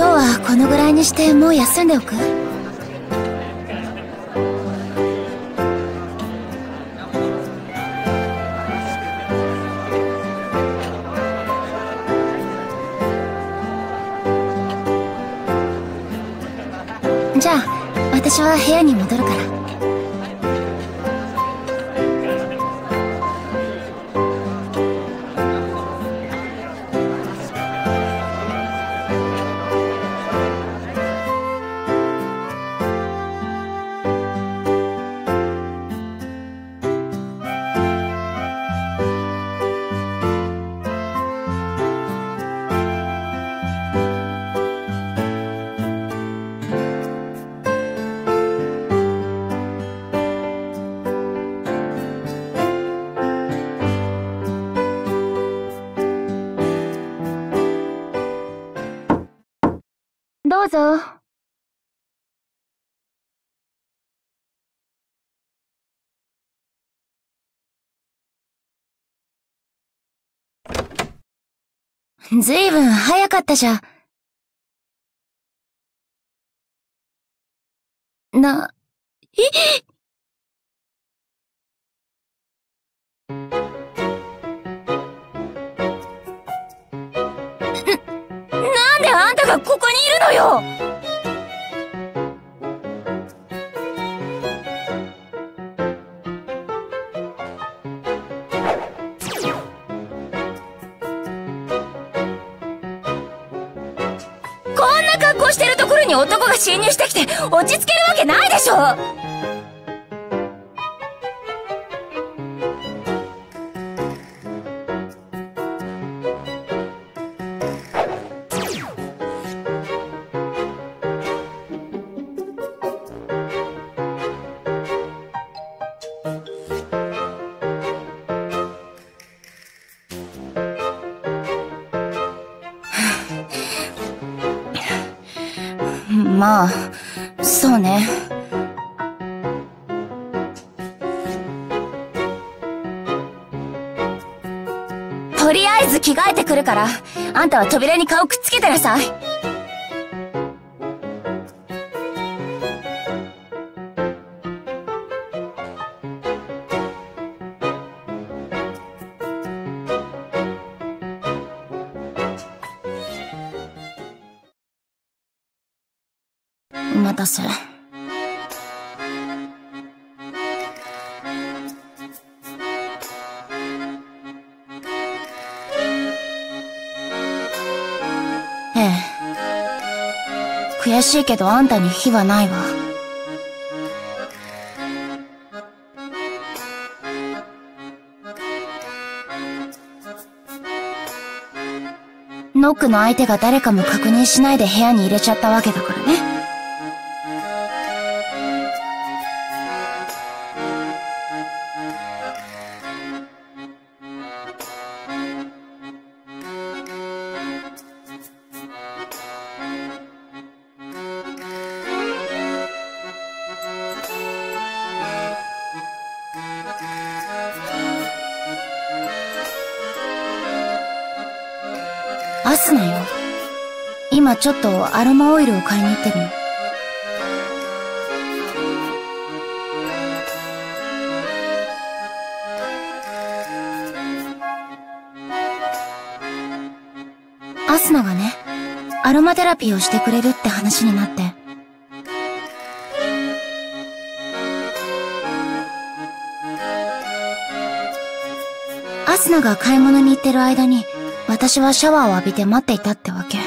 今日はこのぐらいにしてもう休んでおく？じゃあ私は部屋に戻るから。ぞ。ずいぶん早かったじゃ。な、え？ながここにいるのよ！こんな格好してるところに男が侵入してきて落ち着けるわけないでしょ！るから、あんたは扉に顔くっつけてなさい。待たせ。しいけどあんたに非はないわ。ノックの相手が誰かも確認しないで部屋に入れちゃったわけだからね。アスナよ。今ちょっとアロマオイルを買いに行ってるの。アスナがね、アロマテラピーをしてくれるって話になって。アスナが買い物に行ってる間に、私はシャワーを浴びて待っていたってわけ。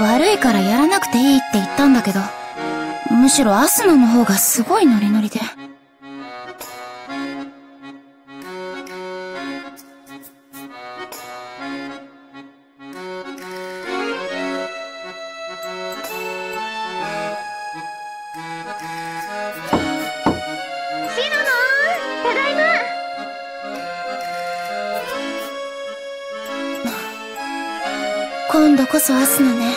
悪いからやらなくていいって言ったんだけど、むしろアスナの方がすごいノリノリで。わすのね。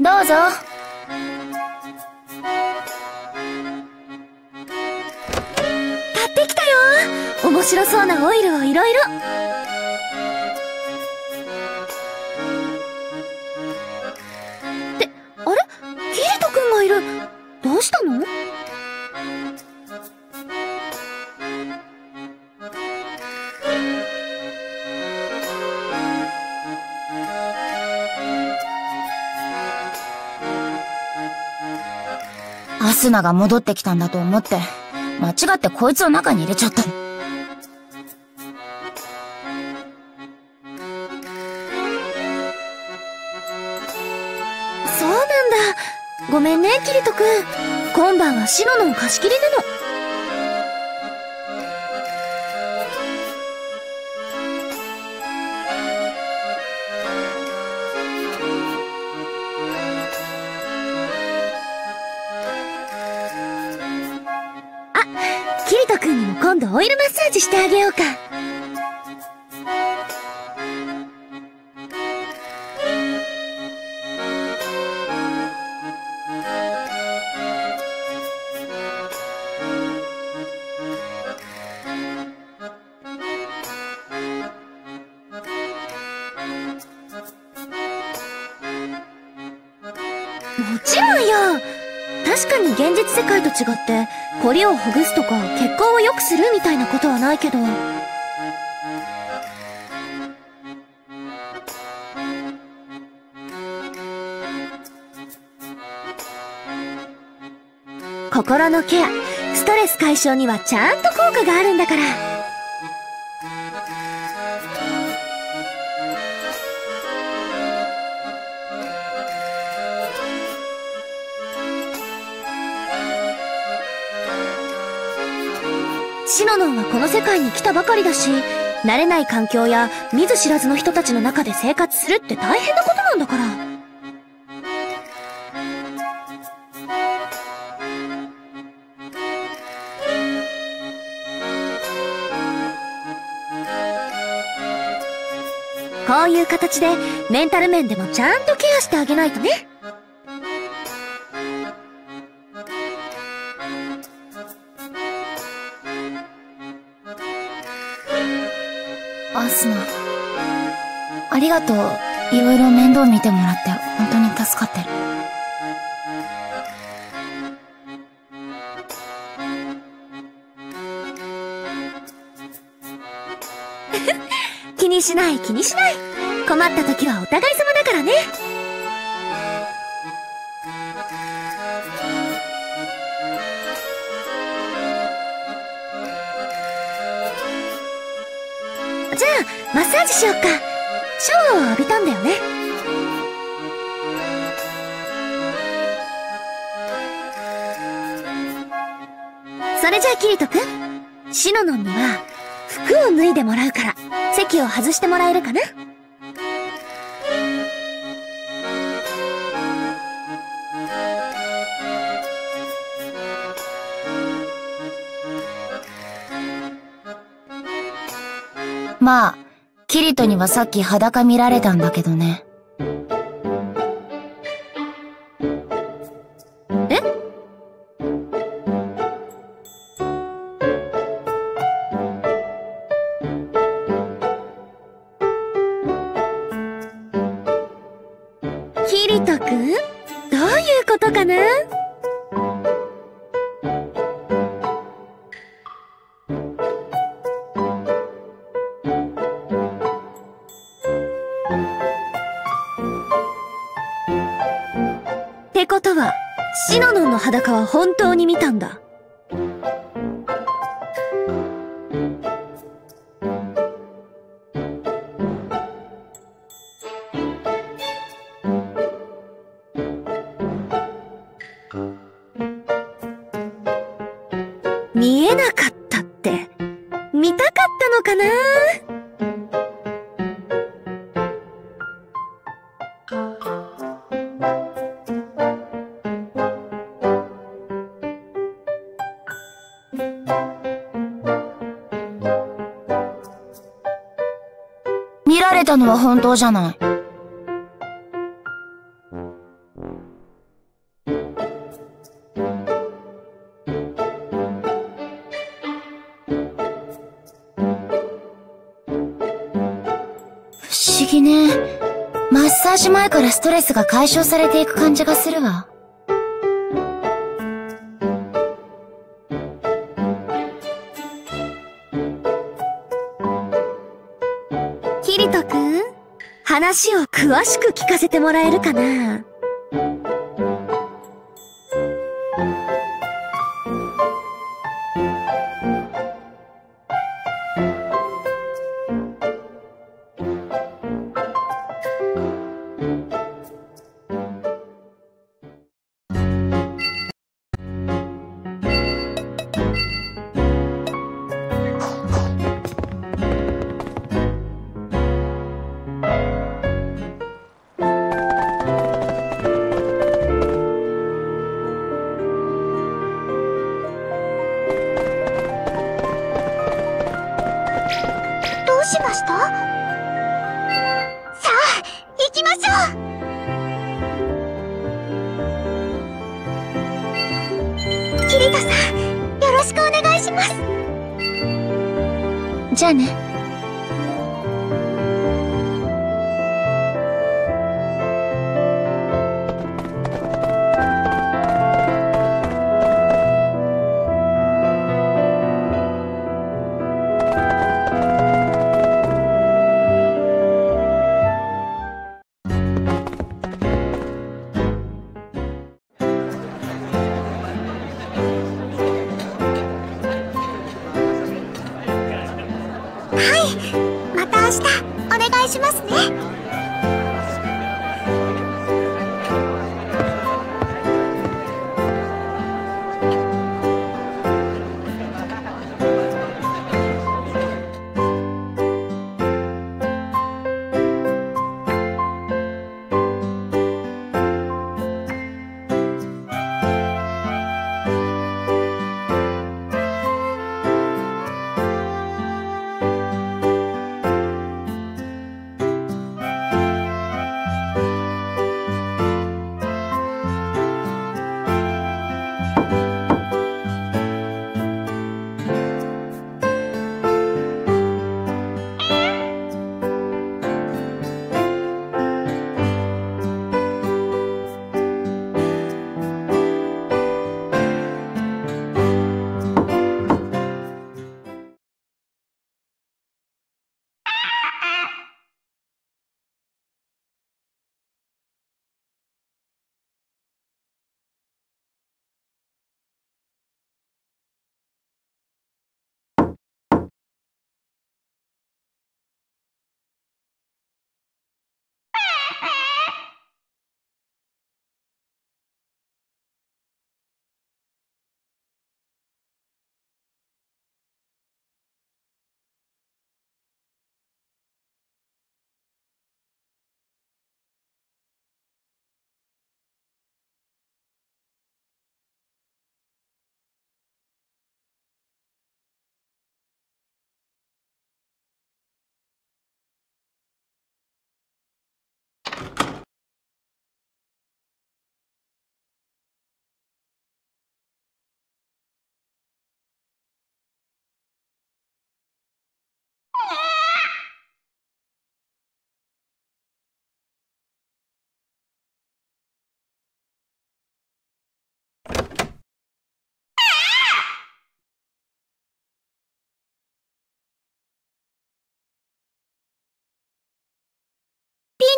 どうぞ。買ってきたよ。面白そうなオイルをいろいろ。スナが戻ってきたんだと思って、間違ってこいつを中に入れちゃった。そうなんだ。ごめんね、キリト君。今晩はシノの貸し切りなの。オイルマッサージしてあげようか。もちろんよ確かに現実世界と違って凝りをほぐすとか血行を良くするみたいなことはないけど。心のケアストレス解消にはちゃんと効果があるんだから。この世界に来たばかりだし慣れない環境や見ず知らずの人たちの中で生活するって大変なことなんだから。こういう形でメンタル面でもちゃんとケアしてあげないとね。アスナ。ありがとう。いろいろ面倒見てもらって、本当に助かってる。気にしない気にしない困った時はお互い様だからねージしよっか？シャワーを浴びたんだよね。それじゃあキリト君シノノンには服を脱いでもらうから席を外してもらえるかな？まあ、キリトにはさっき裸見られたんだけどね。裸は本当に見たんだ。じゃない。不思議ね。マッサージ前からストレスが解消されていく感じがするわ。話を詳しく聞かせてもらえるかな。ましょうキリトさん、よろしくお願いしますじゃあね。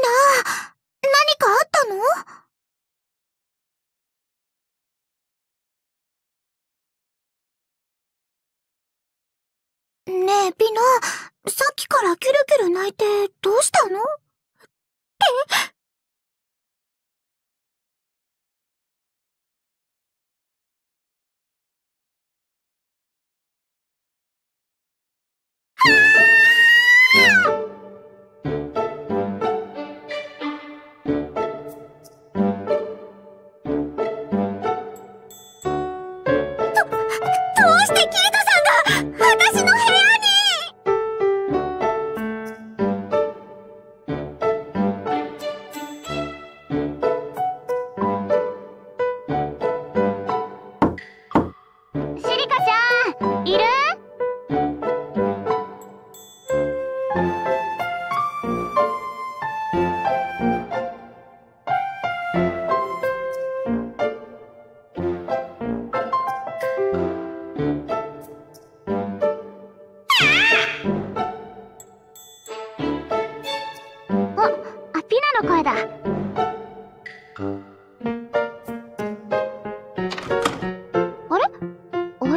リナ、何かあったの？ねえ、ピノ、さっきからキュルキュル泣いてどうしたの？って、ど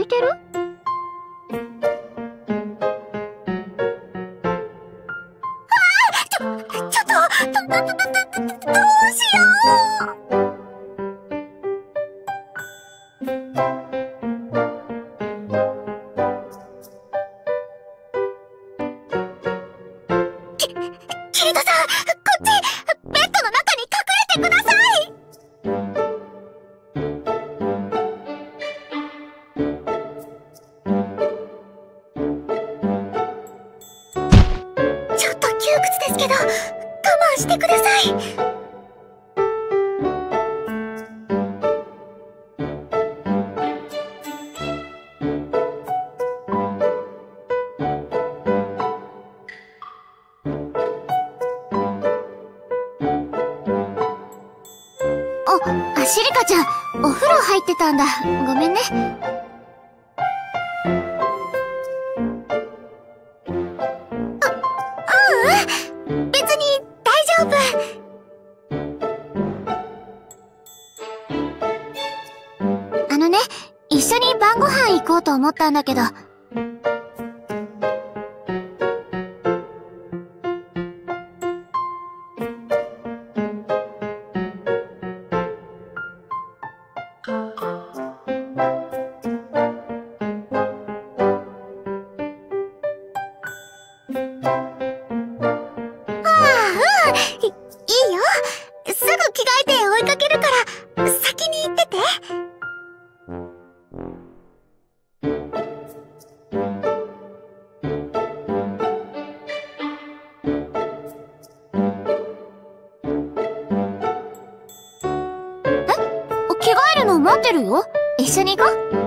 పెట్టారు あ、シリカちゃん、お風呂入ってたんだ。ごめんね。あ、ううん。別に大丈夫。あのね、一緒に晩ご飯行こうと思ったんだけど、るよ一緒に行こう。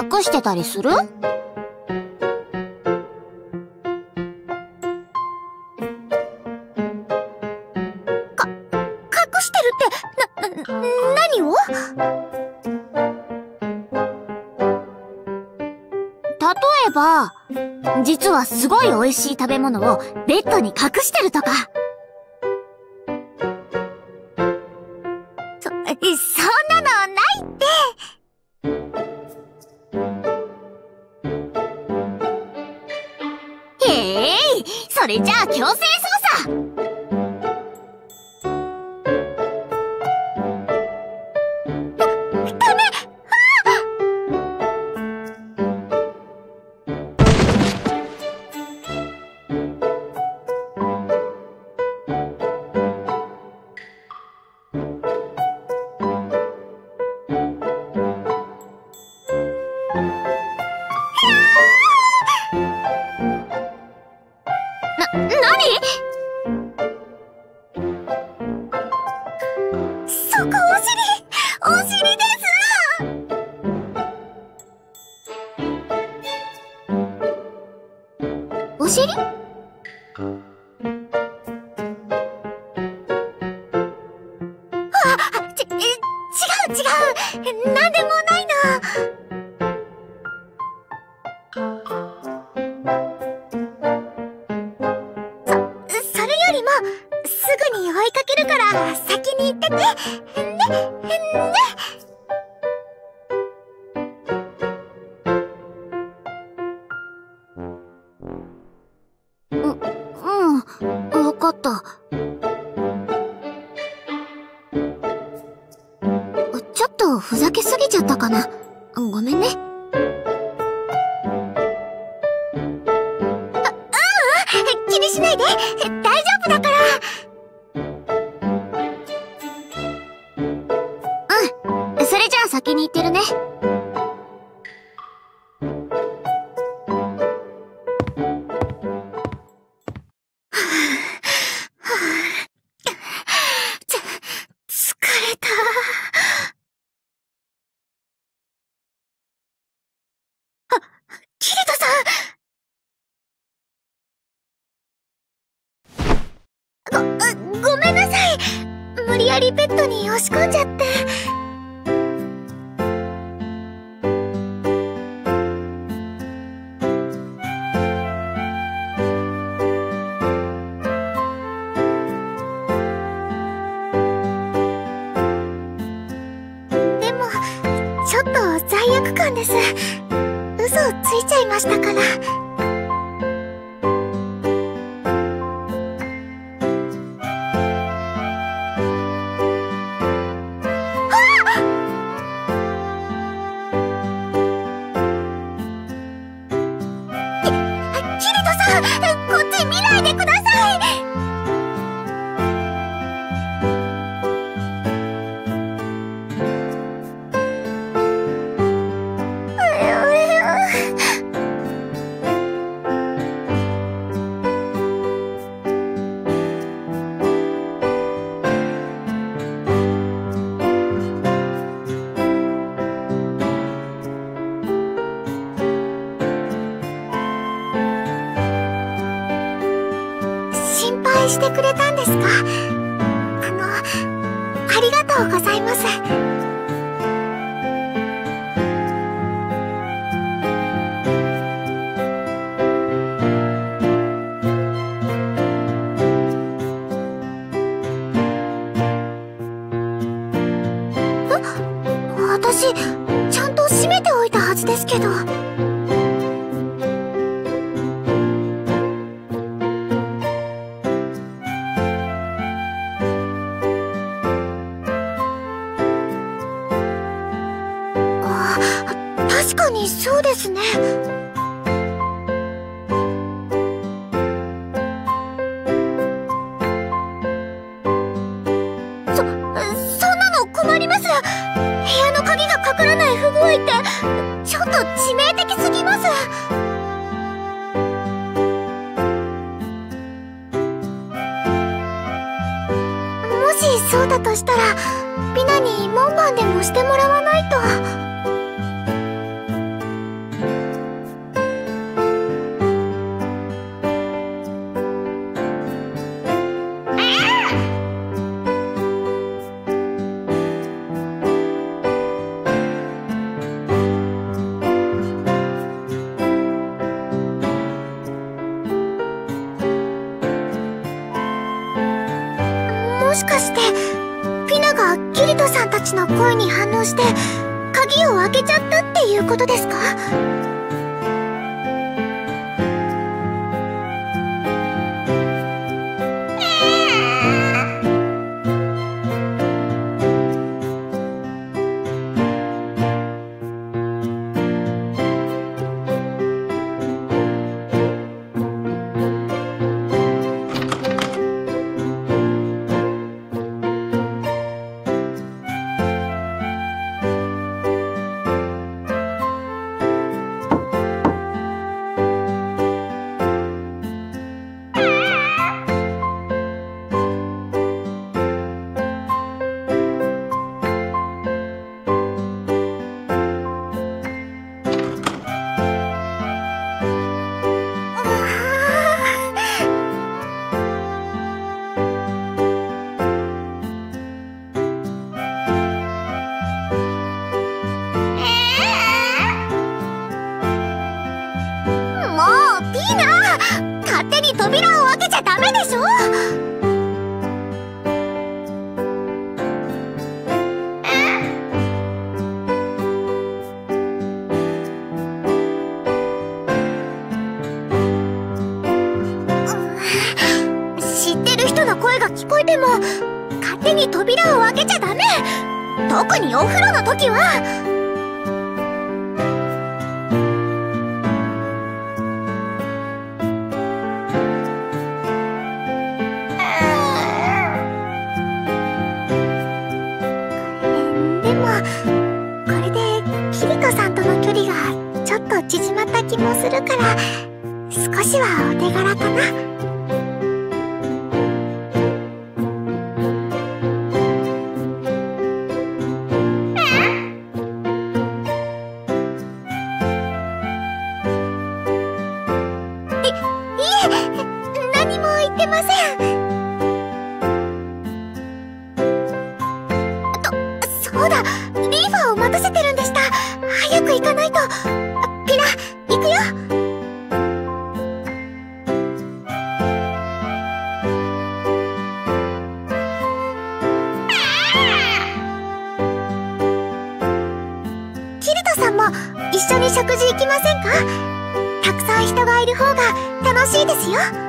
隠してたりする？実はすごい美味しい食べ物をベッドに隠してるとか。強制かった。ちょっとふざけすぎちゃったかな。ごめんね。リペットに押し込んじゃって。してくれたんですか？あの、ありがとうございます。確かにそうですね。しかしてフィナがキリトさんたちの声に反応して鍵を開けちゃったっていうことですか？少しはお手柄かな。キルトさんも一緒に食事行きませんか？たくさん人がいる方が楽しいですよ。